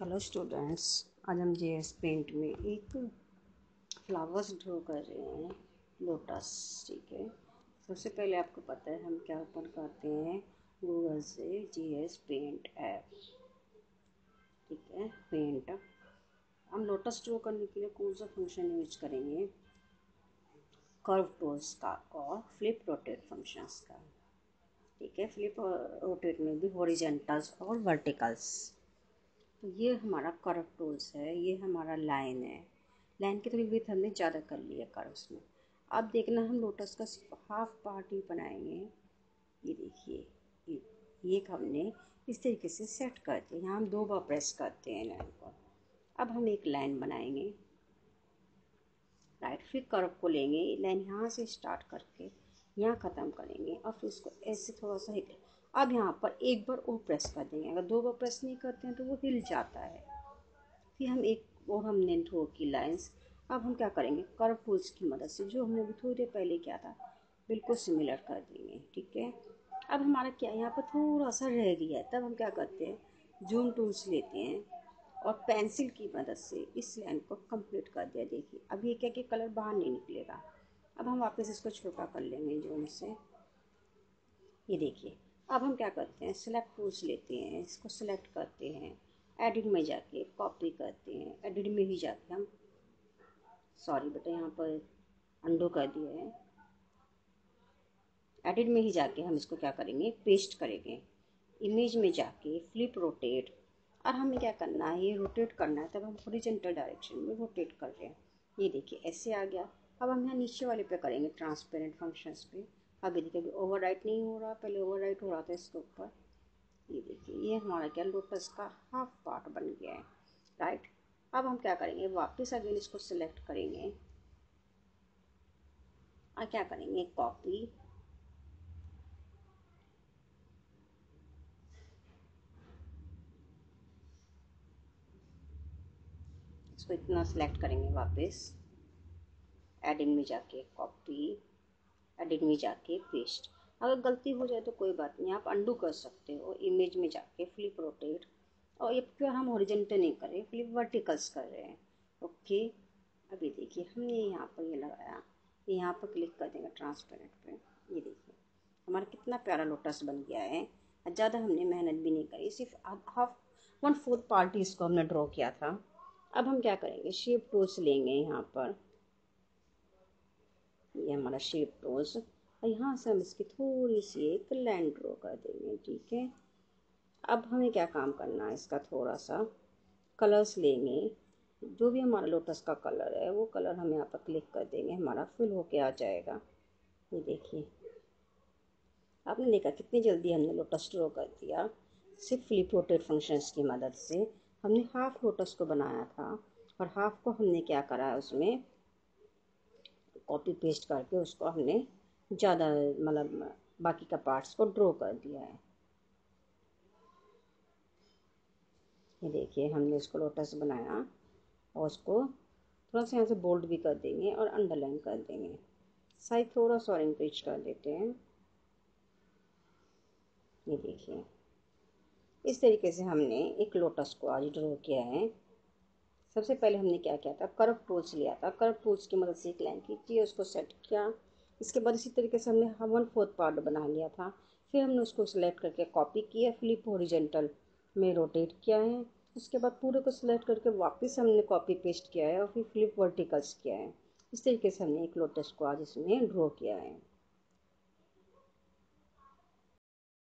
Hello students आज हम जे S paint में एक फ्लावर्स ड्रॉ कर रहे हैं लोटस ठीक है? सबसे पहले आपको पता है हम क्या ओपन करते हैं गूगल से जे एस पेंट ऐप ठीक है? पेंट हम लोटस ड्रॉ करने के लिए कौन सा फ़ंक्शन यूज़ करेंगे? कर्व टूल्स का और फ्लिप रोटेट फ़ंक्शंस का, ठीक है? फ्लिप रोटेट में भी हॉरिजेंटल्स और वर्टिकल्स तो ये हमारा कर्व टूल्स है, ये हमारा लाइन है। लाइन की थोड़ी विथ हमने ज़्यादा कर लिया कर्व्स में अब देखना, हम लोटस का हाफ़ पार्ट ही बनाएँगे। ये देखिए, ये ये हमने इस तरीके से सेट करते हैं यहाँ हम दो बार प्रेस करते हैं लाइन को। अब हम एक लाइन बनाएँगे। राइट फिर कर्व को लेंगे। लाइन यहाँ से स्टार्ट करके यहाँ ख़त्म करेंगे और फिर इसको ऐसे थोड़ा सा अब यहाँ पर एक बार और प्रेस कर देंगे। अगर दो बार प्रेस नहीं करते हैं तो वो हिल जाता है। फिर हम एक और हमने ड्रो की लाइंस अब हम क्या करेंगे? कर्व टूल्स की मदद से, जो हमने थोड़ी देर पहले किया था, बिल्कुल सिमिलर कर देंगे, ठीक है? अब हमारा क्या, यहाँ पर थोड़ा सा रह गया है। तब हम क्या करते हैं? जूम टूल्स लेते हैं और पेंसिल की मदद से इस लाइन को कंप्लीट कर दिया। देखिए, अब ये क्या कि कलर बाहर नहीं निकलेगा। अब हम वापस इसको छोटा कर लेंगे जूम से। ये देखिए अब हम क्या करते हैं? सिलेक्ट टूल्स लेते हैं, इसको सिलेक्ट करते हैं एडिट में जाके कॉपी करते हैं एडिट में ही जाके हम सॉरी बेटा यहाँ पर अंडो कर दिया है। एडिट में ही जाके हम इसको क्या करेंगे? पेस्ट करेंगे। इमेज में जाके फ्लिप रोटेट और हमें क्या करना है? ये रोटेट करना है, तब हम हॉरिजॉन्टल डायरेक्शन में रोटेट कर रहे हैं। ये देखिए ऐसे आ गया। अब हम यहाँ नीचे वाले पे करेंगे ट्रांसपेरेंट फ़ंक्शंस पे। अभी देखिए अभी ओवर राइट नहीं हो रहा, पहले ओवर राइट हो रहा था इसके ऊपर। ये देखिए, ये हमारा क्या लोटस का हाफ़ पार्ट बन गया है राइट अब हम क्या करेंगे? वापस अगेन इसको सिलेक्ट करेंगे। और क्या करेंगे? कॉपी इसको इतना सिलेक्ट करेंगे वापस। एडिंग में जाके कॉपी एडिट में जाके पेस्ट अगर गलती हो जाए तो कोई बात नहीं, आप अंडू कर सकते हो इमेज में जाके फ्लिप रोटेट और ये फिर हम ओरिजेंटल नहीं कर रहे फ्लिप वर्टिकल्स कर रहे हैं। ओके अभी देखिए, हमने यहाँ पर ये लगाया। यहाँ पर क्लिक कर देंगे ट्रांसपेरेंट पे। ये देखिए, हमारा कितना प्यारा लोटस बन गया है। ज़्यादा हमने मेहनत भी नहीं करी, सिर्फ़ हाफ़ वन फोर्थ पार्टी इसको हमने ड्रॉ किया था। अब हम क्या करेंगे शेप टूल्स लेंगे यहाँ पर। ये हमारा शेप टोज और यहाँ से हम इसकी थोड़ी सी एक लाइन ड्रॉ कर देंगे, ठीक है? अब हमें क्या काम करना है इसका थोड़ा सा कलर्स लेंगे। जो भी हमारा लोटस का कलर है, वो कलर हम यहाँ पर क्लिक कर देंगे, हमारा फिल होके आ जाएगा। ये देखिए। आपने देखा कितनी जल्दी हमने लोटस ड्रॉ कर दिया? सिर्फ़ फ्लिप रोटेट फ़ंक्शंस की मदद से। हमने हाफ़ लोटस को बनाया था, और हाफ़ को हमने क्या करा है उसमें? कॉपी पेस्ट करके उसको हमने ज़्यादा मतलब बाकी का पार्ट्स को ड्रॉ कर दिया है। ये देखिए, हमने इसको लोटस बनाया और उसको थोड़ा सा यहाँ से बोल्ड भी कर देंगे और अंडरलाइन कर देंगे। साइज़ थोड़ा सा और इंक्रीज कर देते हैं। ये देखिए, इस तरीके से हमने एक लोटस को आज ड्रॉ किया है। सबसे पहले हमने क्या किया था? कर्व टूल्स लिया था। कर्व टूल्स की मदद से एक लाइन खींची उसको सेट किया। इसके बाद इसी तरीके से हमने वन फोर्थ पार्ट बना लिया था। फिर हमने उसको सिलेक्ट करके कॉपी किया फ्लिप ओरिजेंटल में रोटेट किया है। उसके बाद पूरे को सिलेक्ट करके वापस हमने कॉपी पेस्ट किया है और फिर फ्लिप वर्टिकल्स किया है। इस तरीके से हमने एक लोटस को आज इसमें ड्रॉ किया है।